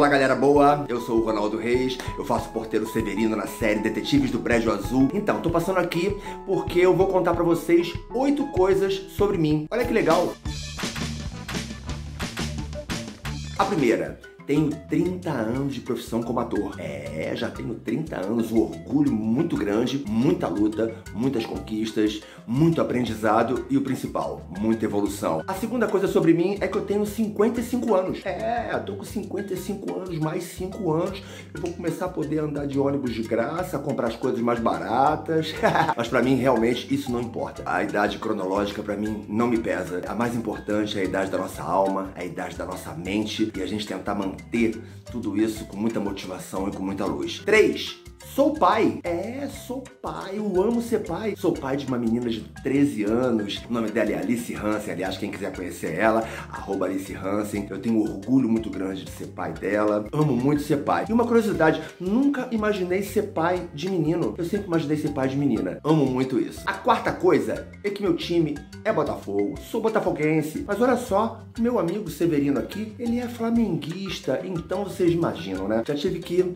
Olá galera boa, eu sou o Ronaldo Reis, eu faço porteiro Severino na série Detetives do Prédio Azul. Então, tô passando aqui porque eu vou contar pra vocês oito coisas sobre mim. Olha que legal! A primeira, tenho 30 anos de profissão como ator. É, já tenho 30 anos, um orgulho muito grande, muita luta, muitas conquistas, muito aprendizado e o principal, muita evolução. A segunda coisa sobre mim é que eu tenho 55 anos. É, eu tô com 55 anos, mais 5 anos, eu vou começar a poder andar de ônibus de graça, comprar as coisas mais baratas. Mas para mim, realmente, isso não importa. A idade cronológica para mim não me pesa. A mais importante é a idade da nossa alma, a idade da nossa mente e a gente tentar manter manter tudo isso com muita motivação e com muita luz. 3. Sou pai. É, sou pai. Eu amo ser pai. Sou pai de uma menina de 13 anos. O nome dela é Alice Hansen. Aliás, quem quiser conhecer ela, arroba Alice Hansen. Eu tenho um orgulho muito grande de ser pai dela. Amo muito ser pai. E uma curiosidade, nunca imaginei ser pai de menino. Eu sempre imaginei ser pai de menina. Amo muito isso. A quarta coisa é que meu time é Botafogo. Sou botafoguense. Mas olha só, meu amigo Severino aqui, ele é flamenguista. Então vocês imaginam, né? Já tive que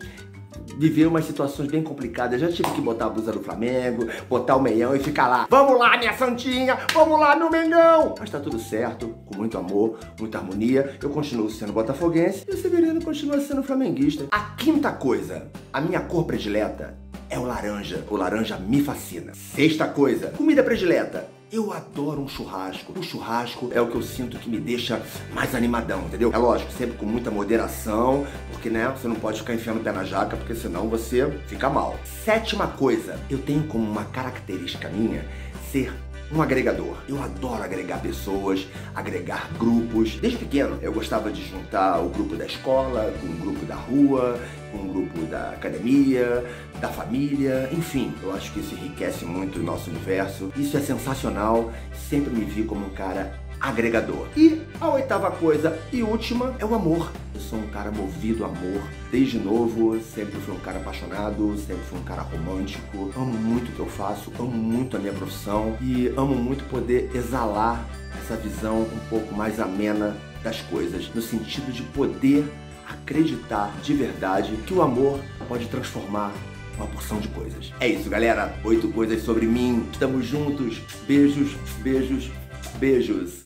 viver umas situações bem complicadas. Já tive que botar a blusa do Flamengo, botar o meião e ficar lá. Vamos lá, minha santinha! Vamos lá, meu mengão! Mas tá tudo certo, com muito amor, muita harmonia. Eu continuo sendo botafoguense e o Severino continua sendo flamenguista. A quinta coisa, a minha cor predileta é o laranja. O laranja me fascina. Sexta coisa, comida predileta. Eu adoro um churrasco. O churrasco é o que eu sinto que me deixa mais animadão, entendeu? É lógico, sempre com muita moderação, porque, né, você não pode ficar enfiando o pé na jaca, porque senão você fica mal. Sétima coisa, eu tenho como uma característica minha ser um agregador. Eu adoro agregar pessoas, agregar grupos. Desde pequeno eu gostava de juntar o grupo da escola com o grupo da rua, com o grupo da academia, da família, enfim. Eu acho que isso enriquece muito o nosso universo. Isso é sensacional. Sempre me vi como um cara agregador. E a oitava coisa e última é o amor. Eu sou um cara movido a amor. Desde novo, sempre fui um cara apaixonado, sempre fui um cara romântico. Amo muito o que eu faço, amo muito a minha profissão e amo muito poder exalar essa visão um pouco mais amena das coisas, no sentido de poder acreditar de verdade que o amor pode transformar uma porção de coisas. É isso, galera. Oito coisas sobre mim. Estamos juntos. Beijos, beijos, beijos.